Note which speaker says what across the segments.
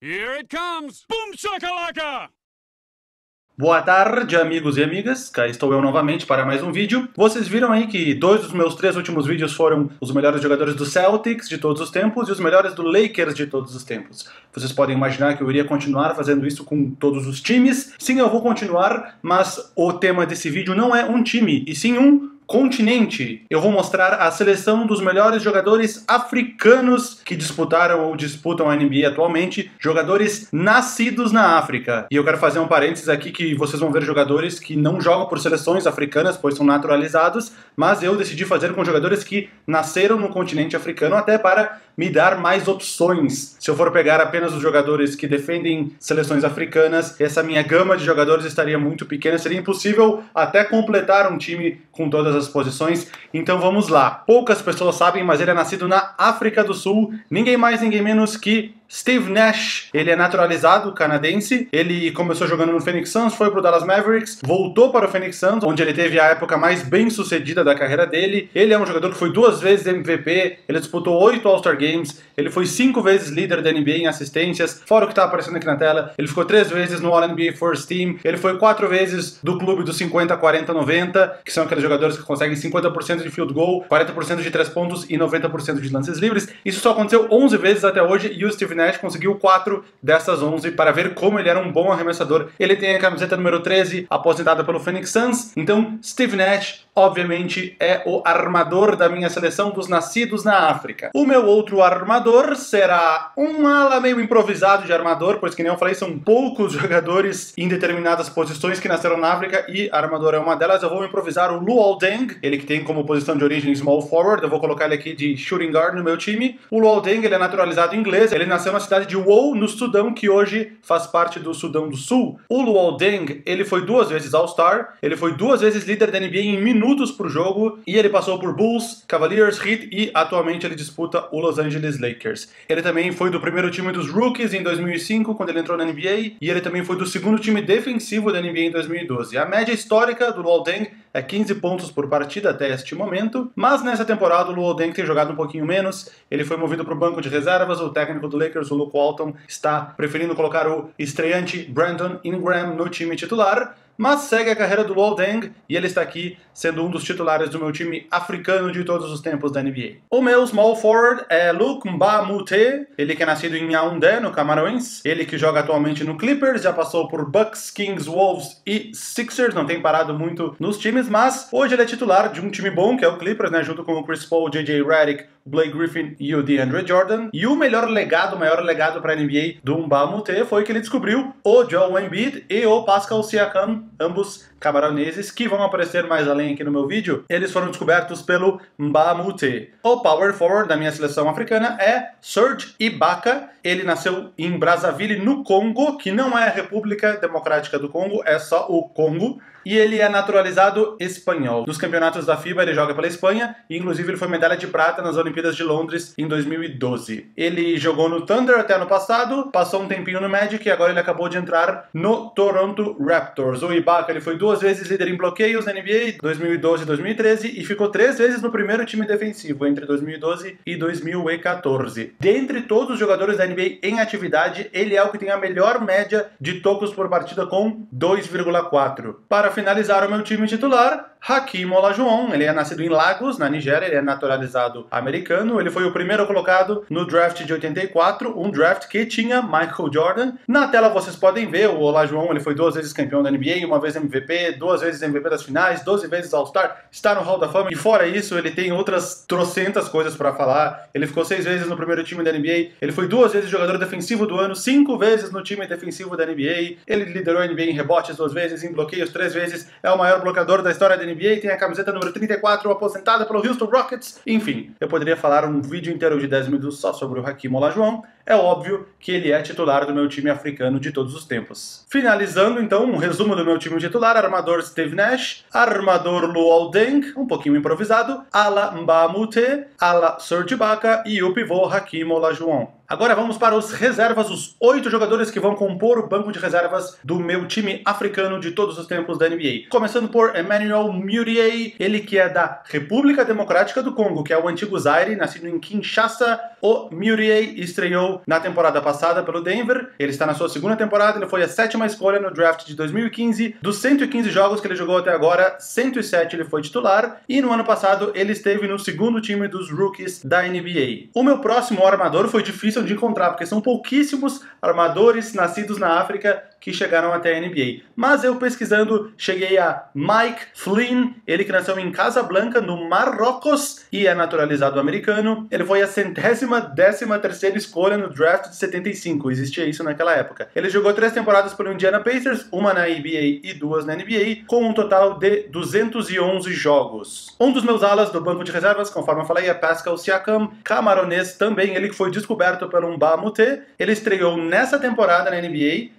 Speaker 1: Here it comes! Boom shakalaka!
Speaker 2: Boa tarde, amigos e amigas. Cá estou eu novamente para mais um vídeo. Vocês viram aí que dois dos meus três últimos vídeos foram os melhores jogadores do Celtics de todos os tempos e os melhores do Lakers de todos os tempos. Vocês podem imaginar que eu iria continuar fazendo isso com todos os times. Sim, eu vou continuar, mas o tema desse vídeo não é um time, e sim um continente. Eu vou mostrar a seleção dos melhores jogadores africanos que disputaram ou disputam a NBA atualmente, jogadores nascidos na África. E eu quero fazer um parênteses aqui que vocês vão ver jogadores que não jogam por seleções africanas, pois são naturalizados, mas eu decidi fazer com jogadores que nasceram no continente africano até para me dar mais opções. Se eu for pegar apenas os jogadores que defendem seleções africanas, essa minha gama de jogadores estaria muito pequena, seria impossível até completar um time com todas as posições. Então vamos lá. Poucas pessoas sabem, mas ele é nascido na África do Sul, ninguém mais, ninguém menos que Steve Nash, ele é naturalizado canadense, ele começou jogando no Phoenix Suns, foi pro Dallas Mavericks, voltou para o Phoenix Suns, onde ele teve a época mais bem sucedida da carreira dele. Ele é um jogador que foi duas vezes MVP, ele disputou oito All-Star Games, ele foi cinco vezes líder da NBA em assistências, fora o que tá aparecendo aqui na tela, ele ficou três vezes no All-NBA First Team, ele foi quatro vezes do clube dos 50, 40, 90, que são aqueles jogadores que conseguem 50% de field goal, 40% de três pontos e 90% de lances livres. Isso só aconteceu 11 vezes até hoje e o Steve Nash conseguiu 4 dessas 11 para ver como ele era um bom arremessador. Ele tem a camiseta número 13, aposentada pelo Phoenix Suns. Então, Steve Nash, obviamente, é o armador da minha seleção dos nascidos na África. O meu outro armador será um ala meio improvisado de armador, pois que nem eu falei, são poucos jogadores em determinadas posições que nasceram na África e armador é uma delas. Eu vou improvisar o Luol Deng, ele que tem como posição de origem small forward, eu vou colocar ele aqui de shooting guard no meu time. O Luol Deng, ele é naturalizado inglês, ele nasceu na cidade de Wou, no Sudão, que hoje faz parte do Sudão do Sul. O Luol Deng, ele foi duas vezes All-Star, ele foi duas vezes líder da NBA em minutos por jogo, e ele passou por Bulls, Cavaliers, Heat e atualmente ele disputa o Los Angeles Lakers. Ele também foi do primeiro time dos Rookies em 2005, quando ele entrou na NBA, e ele também foi do segundo time defensivo da NBA em 2012. A média histórica do Luol Deng é 15 pontos por partida até este momento, mas nessa temporada o Luol Deng tem jogado um pouquinho menos, ele foi movido para o banco de reservas, o técnico do Lakers, o Luke Walton, está preferindo colocar o estreante Brandon Ingram no time titular, mas segue a carreira do Luol Deng e ele está aqui sendo um dos titulares do meu time africano de todos os tempos da NBA. O meu small forward é Luke Mbamute, ele que é nascido em Yaoundé, no Camarões, ele que joga atualmente no Clippers, já passou por Bucks, Kings, Wolves e Sixers, não tem parado muito nos times, mas hoje ele é titular de um time bom, que é o Clippers, né, junto com o Chris Paul, JJ Redick, Blake Griffin e o DeAndre Jordan. E o melhor legado, o maior legado para a NBA do Mbamute foi que ele descobriu o Joel Embiid e o Pascal Siakam, ambos camaroneses, que vão aparecer mais além aqui no meu vídeo. Eles foram descobertos pelo Mbamute. O power forward da minha seleção africana é Serge Ibaka. Ele nasceu em Brazzaville, no Congo, que não é a República Democrática do Congo, é só o Congo e ele é naturalizado espanhol. Nos campeonatos da FIBA ele joga pela Espanha e inclusive ele foi medalha de prata nas Olimpíadas de Londres em 2012. Ele jogou no Thunder até ano passado, passou um tempinho no Magic e agora ele acabou de entrar no Toronto Raptors. O Ibaka ele foi duas vezes líder em bloqueios na NBA, 2012 e 2013 e ficou três vezes no primeiro time defensivo entre 2012 e 2014. Dentre todos os jogadores da NBA em atividade, ele é o que tem a melhor média de tocos por partida com 2,4. Para finalizar o meu time titular, Hakim Olajuwon. Ele é nascido em Lagos, na Nigéria, ele é naturalizado americano. Ele foi o primeiro colocado no draft de 84, um draft que tinha Michael Jordan. Na tela vocês podem ver o Olajuwon, ele foi duas vezes campeão da NBA, uma vez MVP, duas vezes MVP das finais, 12 vezes All-Star, está no Hall da Fama. E fora isso, ele tem outras trocentas coisas para falar. Ele ficou seis vezes no primeiro time da NBA, ele foi duas vezes jogador defensivo do ano, cinco vezes no time defensivo da NBA. Ele liderou a NBA em rebotes duas vezes, em bloqueios três vezes, é o maior bloqueador da história da NBA, tem a camiseta número 34, aposentada pelo Houston Rockets. Enfim, eu poderia falar um vídeo inteiro de 10 minutos só sobre o Hakim Olajuwon. É óbvio que ele é titular do meu time africano de todos os tempos. Finalizando, então, um resumo do meu time titular: armador Steve Nash, armador Luol Deng, um pouquinho improvisado, ala Mbamute, ala Serge e o pivô Hakim Olajuwon. Agora vamos para os reservas, os oito jogadores que vão compor o banco de reservas do meu time africano de todos os tempos da NBA. Começando por Emmanuel Mudiay, ele que é da República Democrática do Congo, que é o antigo Zaire, nascido em Kinshasa. O Mudiay estreou na temporada passada pelo Denver. Ele está na sua segunda temporada, ele foi a sétima escolha no draft de 2015. Dos 115 jogos que ele jogou até agora, 107 ele foi titular. E no ano passado ele esteve no segundo time dos rookies da NBA. O meu próximo armador foi difícil de encontrar, porque são pouquíssimos armadores nascidos na África que chegaram até a NBA. Mas eu pesquisando, cheguei a Mike Flynn, ele que nasceu em Casablanca, no Marrocos, e é naturalizado americano. Ele foi a centésima décima terceira escolha no draft de 75, existia isso naquela época. Ele jogou três temporadas pelo Indiana Pacers, uma na NBA e duas na NBA, com um total de 211 jogos. Um dos meus alas do banco de reservas, conforme eu falei, é Pascal Siakam, camaronês também, ele que foi descoberto pelo Mba Mute. Ele estreou nessa temporada na NBA,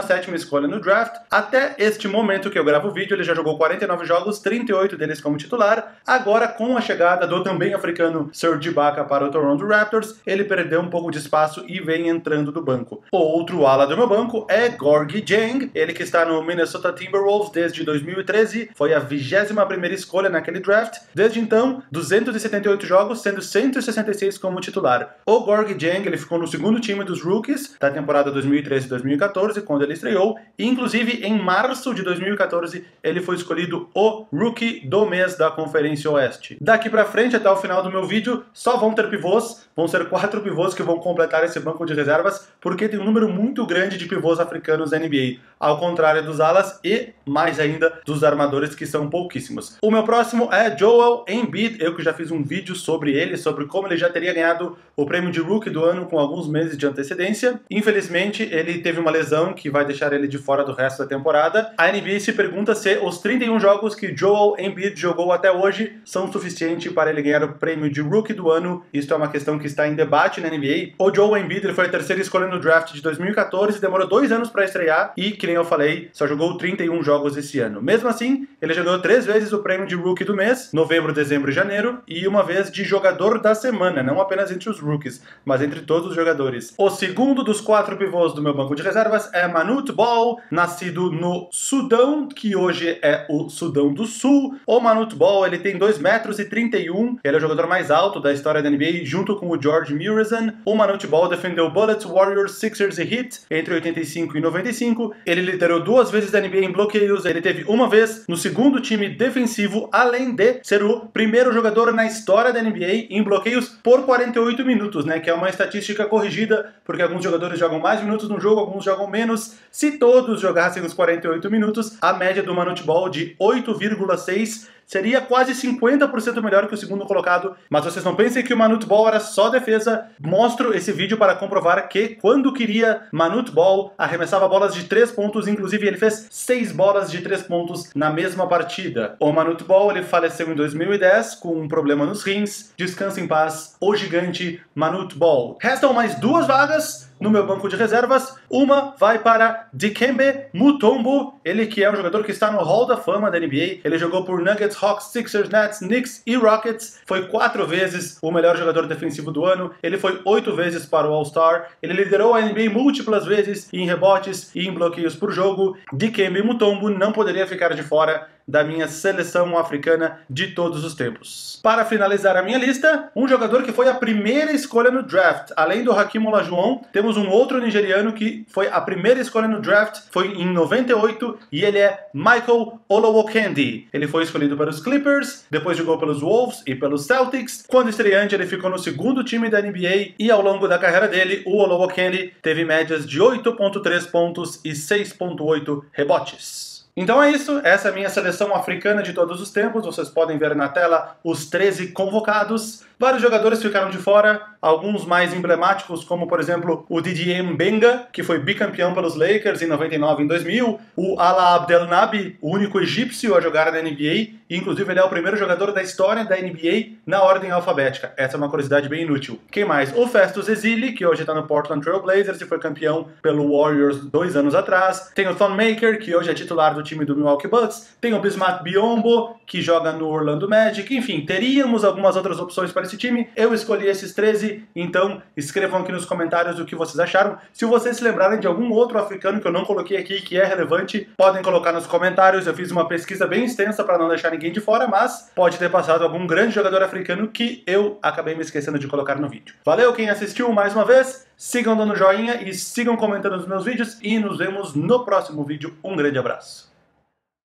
Speaker 2: 27ª escolha no draft. Até este momento que eu gravo o vídeo, ele já jogou 49 jogos, 38 deles como titular. Agora, com a chegada do também africano Serge Ibaka para o Toronto Raptors, ele perdeu um pouco de espaço e vem entrando do banco. O outro ala do meu banco é Gorgie Jang, ele que está no Minnesota Timberwolves desde 2013, foi a 21ª escolha naquele draft. Desde então, 278 jogos, sendo 166 como titular. O Gorgie Jang, ele ficou no segundo time dos rookies da temporada 2013-2014, quando ele estreou, e inclusive em março de 2014 ele foi escolhido o rookie do mês da Conferência Oeste. Daqui para frente, até o final do meu vídeo, só vão ter pivôs, vão ser quatro pivôs que vão completar esse banco de reservas, porque tem um número muito grande de pivôs africanos na NBA, ao contrário dos alas e, mais ainda, dos armadores que são pouquíssimos. O meu próximo é Joel Embiid, eu que já fiz um vídeo sobre ele, sobre como ele já teria ganhado o prêmio de Rookie do ano com alguns meses de antecedência. Infelizmente, ele teve uma lesão que vai deixar ele de fora do resto da temporada. A NBA se pergunta se os 31 jogos que Joel Embiid jogou até hoje são suficientes para ele ganhar o prêmio de Rookie do ano. Isso é uma questão que está em debate na NBA. O Joel Embiid foi a terceira escolha no draft de 2014, demorou dois anos para estrear e, que nem eu falei, só jogou 31 jogos esse ano. Mesmo assim, ele já ganhou três vezes o prêmio de Rookie do mês, novembro, dezembro e janeiro, e uma vez de jogador da semana, não apenas entre os rookies, mas entre todos os jogadores. O segundo dos quatro pivôs do meu banco de reservas é Manute Ball, nascido no Sudão, que hoje é o Sudão do Sul. O Manute Ball, ele tem 2 metros e 31, ele é o jogador mais alto da história da NBA, junto com o George Muresan. O Manute Ball defendeu Bullets, Warriors, Sixers e Heat entre 85 e 95. Ele liderou duas vezes a NBA em bloqueios, ele teve uma vez no segundo time defensivo, além de ser o primeiro jogador na história da NBA em bloqueios por 48 minutos, né? Que é uma estatística corrigida, porque alguns jogadores jogam mais minutos no jogo, alguns jogam menos. Se todos jogassem os 48 minutos, a média do Manute Ball de 8,6 seria quase 50% melhor que o segundo colocado. Mas vocês não pensem que o Manute Ball era só defesa. Mostro esse vídeo para comprovar que, quando queria, Manute Ball arremessava bolas de 3 pontos, inclusive ele fez 6 bolas de 3 pontos na mesma partida. O Manute Ball ele faleceu em 2010 com um problema nos rins. Descansa em paz, o gigante Manute Ball. Restam mais duas vagas no meu banco de reservas. Uma vai para Dikembe Mutombo, ele que é um jogador que está no Hall da Fama da NBA. Ele jogou por Nuggets, Hawks, Sixers, Nets, Knicks e Rockets. Foi quatro vezes o melhor jogador defensivo do ano. Ele foi oito vezes para o All-Star. Ele liderou a NBA múltiplas vezes em rebotes e em bloqueios por jogo. Dikembe Mutombo não poderia ficar de fora da minha seleção africana de todos os tempos. Para finalizar a minha lista, um jogador que foi a primeira escolha no draft. Além do Hakim Olajuwon, temos um outro nigeriano que foi a primeira escolha no draft, foi em 98 e ele é Michael Olowokandi. Ele foi escolhido pelos Clippers, depois jogou pelos Wolves e pelos Celtics. Quando estreante, ele ficou no segundo time da NBA e ao longo da carreira dele, o Olowokandi teve médias de 8.3 pontos e 6.8 rebotes. Então é isso, essa é a minha seleção africana de todos os tempos. Vocês podem ver na tela os 13 convocados. Vários jogadores ficaram de fora, alguns mais emblemáticos, como por exemplo o Didier Mbenga, que foi bicampeão pelos Lakers em 99 e em 2000, o Ala Abdel Nabi, o único egípcio a jogar na NBA, e inclusive ele é o primeiro jogador da história da NBA na ordem alfabética. Essa é uma curiosidade bem inútil. Quem mais? O Festus Ezeli, que hoje está no Portland Trail Blazers e foi campeão pelo Warriors dois anos atrás. Tem o Thon Maker, que hoje é titular do time do Milwaukee Bucks. Tem o Bismack Biombo, que joga no Orlando Magic. Enfim, teríamos algumas outras opções para esse time. Eu escolhi esses 13, então escrevam aqui nos comentários o que vocês acharam. Se vocês se lembrarem de algum outro africano que eu não coloquei aqui que é relevante, podem colocar nos comentários. Eu fiz uma pesquisa bem extensa para não deixar ninguém de fora, mas pode ter passado algum grande jogador africano que eu acabei me esquecendo de colocar no vídeo. Valeu quem assistiu mais uma vez, sigam dando joinha e sigam comentando os meus vídeos e nos vemos no próximo vídeo. Um grande abraço.